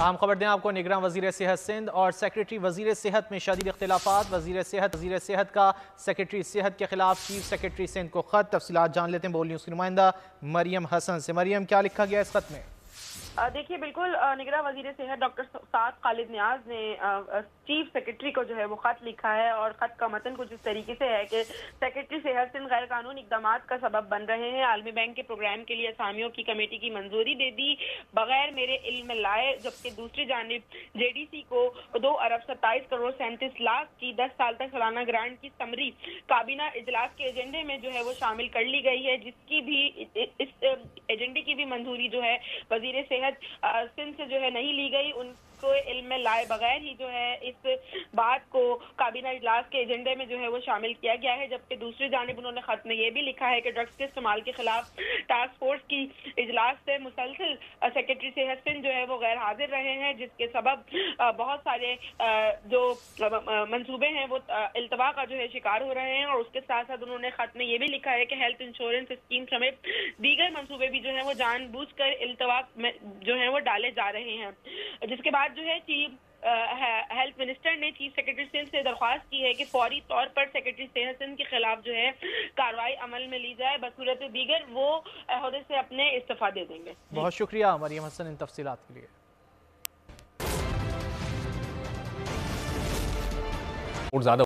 अहम खबर दें आपको, निगरान वज़ीर सेहत सिंध और सेक्रेटरी वज़ीर सेहत में शदीद इख्तलाफात। वज़ीर सेहत वज़ीर सेहत का सेक्रेटरी सेहत के खिलाफ चीफ सेक्रेटरी सिंध को खत। तफसीत जान लेते हैं, बोल न्यूज़ की नुमाइंदा मरियम हसन से। मरियम, क्या लिखा गया इस खत में? देखिए, बिल्कुल निगरा वज़ीर सेहत डॉक्टर साद खालिद न्याज ने चीफ सेक्रेटरी को जो है वो खत लिखा है और खत का मतन कुछ इस तरीके से है कि सेक्रेटरी सेहत सिंध गैर कानूनी इकदाम का सबब बन रहे हैं। आलमी बैंक के प्रोग्राम के लिए असामियों की कमेटी की मंजूरी दे दी। बगैर मेरे इल्म लाए, जबकि दूसरी जानब जेडीसी को दो अरब सत्ताईस करोड़ सैंतीस लाख की दस साल तक सालाना ग्रांट की समरी काबीना इजलास के एजेंडे में जो है वो शामिल कर ली गई है, जिसकी भी इस एजेंडे की भी मंजूरी जो है वज़ीर सेहत सिंध से जो है नहीं ली गई। उन को इल्म में लाए बगैर ही जो है इस बात को काबीना इजलास के एजेंडे में जो है वो शामिल किया गया है, जबकि दूसरी जानब उन्होंने खत में ये भी लिखा है कि ड्रग्स के इस्तेमाल के खिलाफ टास्क फोर्स की इजलास से मुसलसल सेक्रेटरी सेहत सिंह जो है वो गैर हाजिर रहे हैं, जिसके सबब बहुत सारे जो मंसूबे हैं वो अल्तवा का जो है शिकार हो रहे हैं, और उसके साथ साथ उन्होंने खत में ये भी लिखा है कि हेल्थ इंश्योरेंस स्कीम समेत दीगर मंसूबे भी जो है वो जानबूझ कर अल्तवा जो है वो डाले जा रहे हैं। जिसके बाद जो है चीफ हेल्थ मिनिस्टर ने चीफ सेक्रेटरी सिंह से दरख्वास्त की है कि फौरी तौर पर सेक्रेटरी सेहत सिंध के खिलाफ जो है कार्रवाई अमल में ली जाए बसूरत दीगर वो अहदे से अपने इस्तीफा दे देंगे। बहुत शुक्रिया मरियम हसन इन तफसीत के लिए। ज़्यादा